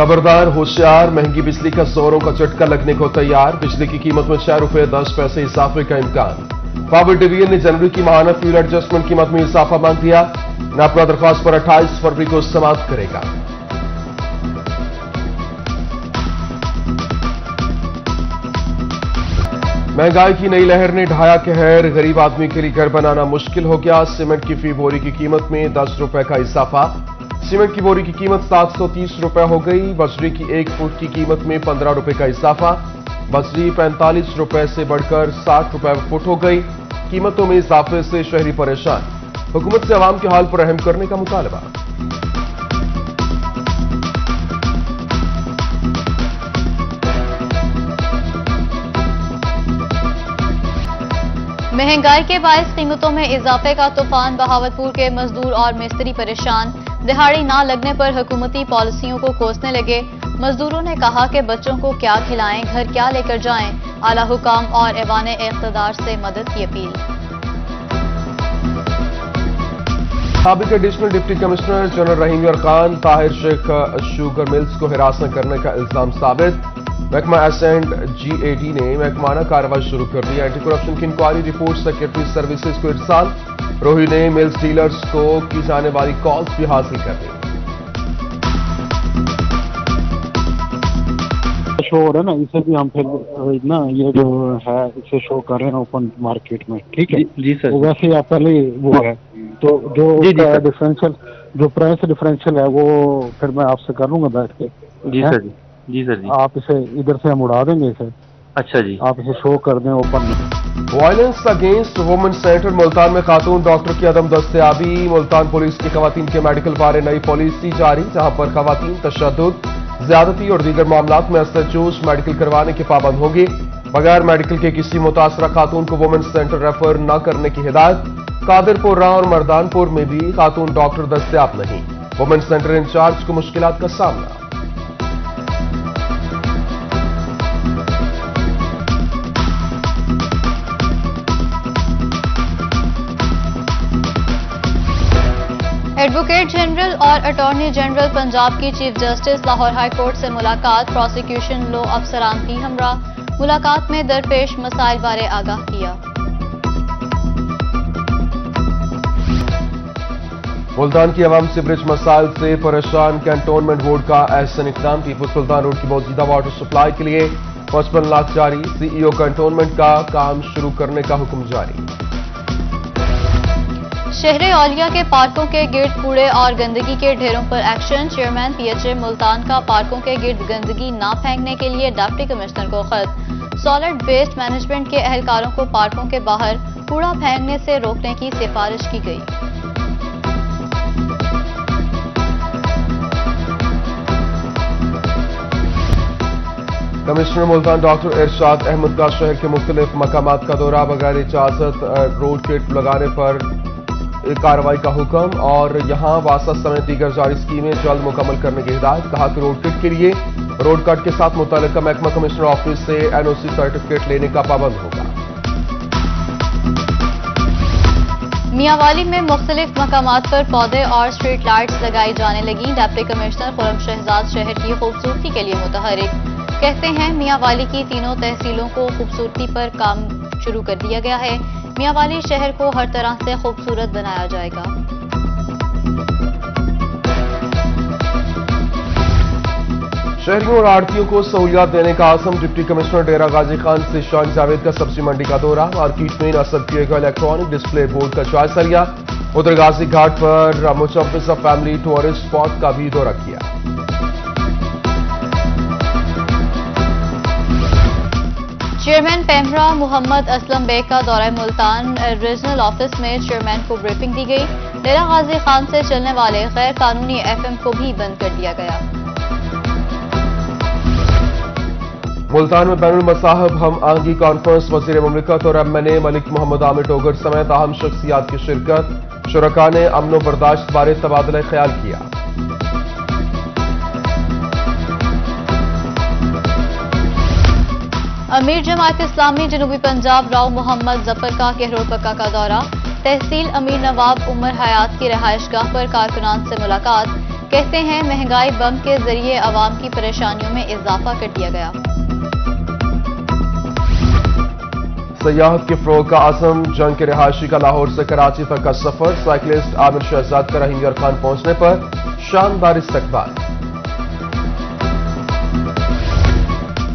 खबरदार, होशियार, महँगी बिजली का जोरों का झटका लगने को तैयार। बिजली की कीमत में छह रुपए, दस पैसे इजाफे का इम्कान। पावर डिवीज़न ने जनवरी की माहाना फ्यूल एडजस्टमेंट कीमत में इजाफा मांग दिया। नापरा दरख्वास्त पर 28 फरवरी को समाप्त करेगा। महँगाई की नई लहर ने ढाया कहर। गरीब आदमी के लिए घर बनाना मुश्किल हो गया। सीमेंट की फ़ी बोरी की कीमत में दस रुपए का इजाफा। सीमेंट की बोरी की कीमत सात सौ तीस रुपए हो गई। बजरी की एक फुट की कीमत में पंद्रह रुपए का इजाफा। बजरी पैंतालीस रुपए से बढ़कर साठ रुपए फुट हो गई। कीमतों में इजाफे से शहरी परेशान। हुकूमत से आवाम के हाल पर रहम करने का मुतालबा। महँगाई के बायस कीमतों में इजाफे का तूफ़ान बहावतपुर के मजदूर और मिस्त्री परेशान। दिहाड़ी ना लगने पर हुकूमती पॉलिसियों को कोसने लगे। मजदूरों ने कहा कि बच्चों को क्या खिलाएँ, घर क्या लेकर जाएँ। आला हुकाम और ऐवान इकतदार से मदद की अपील। सबक additional deputy commissioner general Rahim Khan Tahir Sheikh sugar mills को हिरासत करने का इल्ज़ाम साबित। महकमा S and G A D ने महकमाना कार्रवाई शुरू कर दी। एंटी करप्शन की इंक्वायरी रिपोर्ट सेक्रेटरी सर्विसेज़ को इरसाल। रोही ने मिल्स डीलर्स को की जाने वाली कॉल्स भी हासिल कर दी शो हो रहा है ना इसे भी हम फिर ना ये जो है इसे शो कर रहे हैं ओपन मार्केट में ठीक है? जी सर। वो वैसे आप पहले वो है। तो जो जी, जी, डिफरेंशियल जो प्राइस डिफरेंशियल है वो फिर मैं आपसे कर लूँगा बैठ के जी हैं? सर जी। जी सर जी। आप इसे इधर से हम उड़ा देंगे इसे। अच्छा जी। आप इसे शो कर दें ओपन में violence against women centre Multan में खातून डॉक्टर की अदम दस्तयाबी मुल्तान पुलिस की खवतान के मेडिकल बारे नई पॉलिसी जारी जहाँ पर खवतान तशद ज्यादती और दीगर मामला में असरजोश मेडिकल करवाने के पाबंद होंगे। बगैर मेडिकल के किसी मुतासरा खातून को वुमेन सेंटर रेफर न करने की हिदायत। कादिरपुर और मर्दानपुर में भी खातून डॉक्टर दस्तयाब नहीं। वुमेन सेंटर इंचार्ज को मुश्किल का सामना। एडवोकेट जनरल और अटॉर्नी जनरल पंजाब की chief justice Lahore high court से मुलाकात, प्रोसिक्यूशन लो अफसरान की हमरा। मुलाकात में दरपेश मसाइल बारे आगाह किया। मुल्तान की आवाम सीवरेज मसाइल से परेशान कैंटोनमेंट बोर्ड का एहसन इकदाम। टीपू सुल्तान रोड की मौजूदा वाटर सप्लाई के लिए पचपन लाख जारी। सीईओ कैंटोनमेंट का काम शुरू करने का हुक्म जारी। शहर औलिया के पार्कों के गिर्द कूड़े और गंदगी के ढेरों पर एक्शन। चेयरमैन पीएचए मुल्तान का पार्कों के गिर्द गंदगी ना फेंकने के लिए डिप्टी कमिश्नर को खत। सॉलिड वेस्ट मैनेजमेंट के एहलकारों को पार्कों के बाहर कूड़ा फेंकने से रोकने की सिफारिश की गई। कमिश्नर मुल्तान डॉक्टर इरशाद अहमद का शहर के मुख्तलिफ़ मकाम का दौरा। बगैर इजाज़त रोड किट लगाने पर कार्रवाई का हुक्म और यहाँ वासा समेत दीगर जारी स्कीमें जल्द मुकम्मल करने की हिदायत, कहा कि रोड किट के लिए रोड कट के साथ मुतल महकमा कमिश्नर ऑफ़िस से एनओसी सर्टिफिकेट लेने का पाबंद होगा। मियावाली में मुख्तलिफ़ मकाम पर पौधे और स्ट्रीट लाइट्स लगाई जाने लगी। डेप्टी कमिश्नर खुरम शहजाद शहर की खूबसूरती के लिए मुतहरिक। कहते हैं, मियावाली की तीनों तहसीलों को खूबसूरती पर काम शुरू कर दिया गया है। मियावाली शहर को हर तरह से खूबसूरत बनाया जाएगा। शहरियों और आड़तियों को सहूलियात देने का आसम डिप्टी कमिश्नर डेरा गाजी खान से शान जावेद का सब्ज़ी मंडी का दौरा। मार्केट में नस्ब किए गए इलेक्ट्रॉनिक डिस्प्ले बोर्ड का जायजा लिया। उधर गाजी घाट पर मुचविस फैमिली टूरिस्ट स्पॉट का भी दौरा किया। चेयरमैन पैमरा मोहम्मद असलम बेग का दौरा मुल्तान रीजनल ऑफ़िस में चेयरमैन को ब्रीफिंग दी गई। डेरा गाजी खान से चलने वाले गैर कानूनी एफएम को भी बंद कर दिया गया। मुल्तान में बैनुल मसाहब, हम आंगी कॉन्फ्रेंस वज़ीर ममलिकत और M N A Malik Mohammad Aamir Togar समेत अहम शख्सियात की शिरकत। शुरका ने अमन बर्दाश्त बारे तबादला ख्याल किया। अमीर जमात इस्लामी जनूबी पंजाब राव मोहम्मद ज़फ़र का कहरोर पक्का का दौरा। तहसील अमीर नवाब उमर हयात की रहायश रहायशगाह पर कारकुनान से मुलाकात। कहते हैं, महँगाई बम के ज़रिए आवाम की परेशानियों में इजाफा कर दिया गया। सयाहत के फ्रोग का आज़म जंग के रिहायशी का लाहौर से कराची तक का सफ़र। साइकिलिस्ट आमिर शहजाद का रहीम खान पहुँचने पर शानदार इस्तकबाल।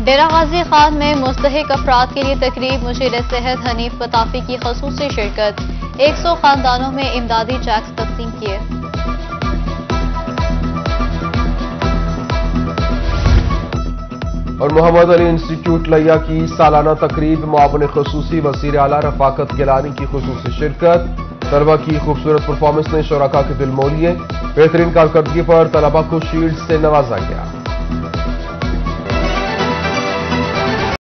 डेरा गाजी खान में मुस्तक अफराद के लिए तकरीब मुशीर सेहत हनीफ पताफी की खसूसी शिरकत। एक सौ खानदानों में इमदादी चैक्स तकसीम किए। और मोहम्मद अली इंस्टीट्यूट लिया की सालाना तकरीब मावन खसूसी वज़ीर अला रफाकत गिलानी की खसूसी शिरकत। तलबा की खूबसूरत परफॉर्मेंस ने शोरका के दिल मोह लिए। बेहतरीन कारकर्दगी पर तलबा को शील्ड से नवाजा गया।